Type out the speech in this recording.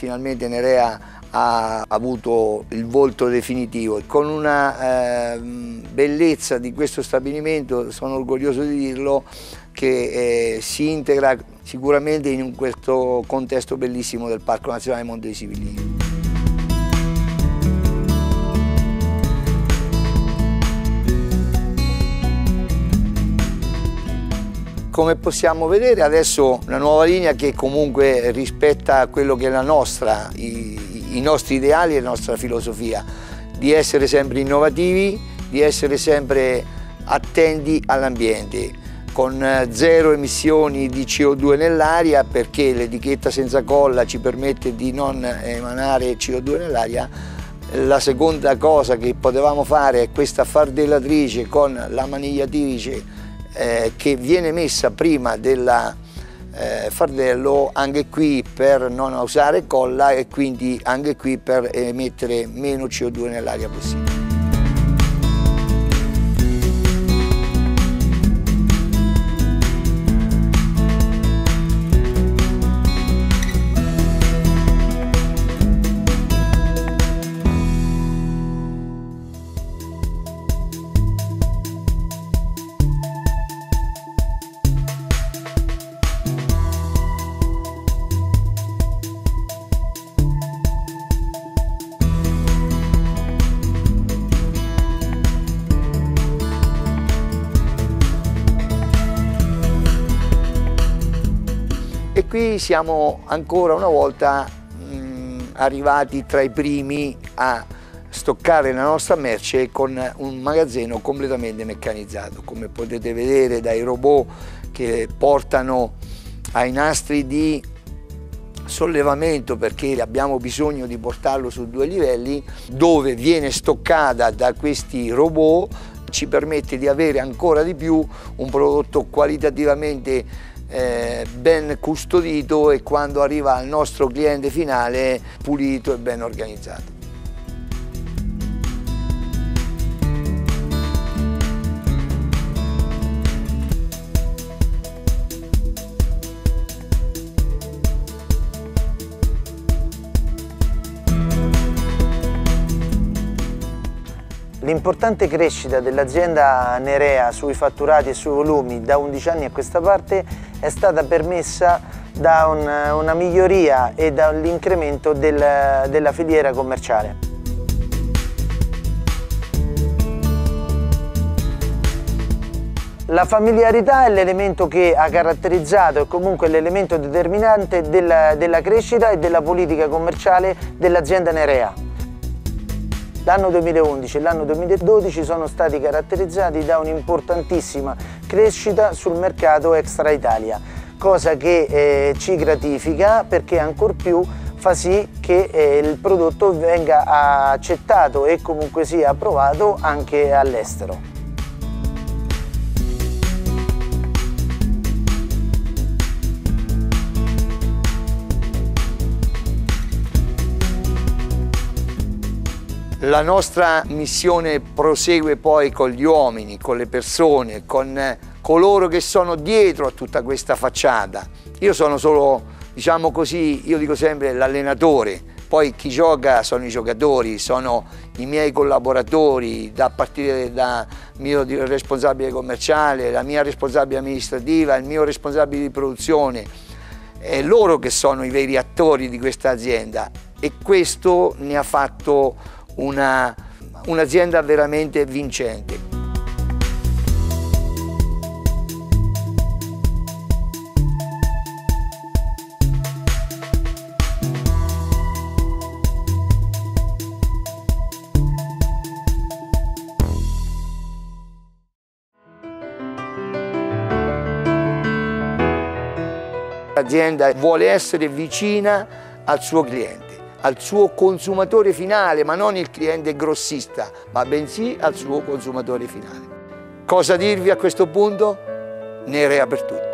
finalmente Nerea ha avuto il volto definitivo. Con una eh, bellezza di questo stabilimento, sono orgoglioso di dirlo, che eh, si integra sicuramente in questo contesto bellissimo del Parco Nazionale Monte dei Sibillini. Come possiamo vedere adesso una nuova linea che comunque rispetta quello che è la nostra, i, i nostri ideali e la nostra filosofia, di essere sempre innovativi, di essere sempre attenti all'ambiente, con eh, zero emissioni di CO2 nell'aria perché l'etichetta senza colla ci permette di non emanare CO2 nell'aria. La seconda cosa che potevamo fare è questa fardellatrice con la manigliatrice eh, che viene messa prima del eh, fardello anche qui per non usare colla e quindi anche qui per emettere meno CO2 nell'aria possibile. E qui siamo ancora una volta mh, arrivati tra i primi a stoccare la nostra merce con un magazzino completamente meccanizzato. Come potete vedere dai robot che portano ai nastri di sollevamento perché abbiamo bisogno di portarlo su due livelli dove viene stoccata da questi robot ci permette di avere ancora di più un prodotto qualitativamente eh, ben custodito e quando arriva al nostro cliente finale pulito e ben organizzato. L'importante crescita dell'azienda Nerea sui fatturati e sui volumi da 11 anni a questa parte è stata permessa da un, una miglioria e dall'incremento del, della filiera commerciale. La familiarità è l'elemento che ha caratterizzato e comunque l'elemento determinante della, della crescita e della politica commerciale dell'azienda Nerea. L'anno 2011 e l'anno 2012 sono stati caratterizzati da un'importantissima crescita sul mercato extra Italia, cosa che eh, ci gratifica perché ancor più fa sì che eh, il prodotto venga accettato e comunque sia approvato anche all'estero. La nostra missione prosegue poi con gli uomini, con le persone, con coloro che sono dietro a tutta questa facciata. Io sono solo, diciamo così, io dico sempre l'allenatore, poi chi gioca sono i giocatori, sono i miei collaboratori, da partire dal mio responsabile commerciale, la mia responsabile amministrativa, il mio responsabile di produzione. È loro che sono i veri attori di questa azienda e questo ne ha fatto un'azienda un veramente vincente. L'azienda vuole essere vicina al suo cliente al suo consumatore finale, ma non il cliente grossista, ma bensì al suo consumatore finale. Cosa dirvi a questo punto? Nerea per tutti.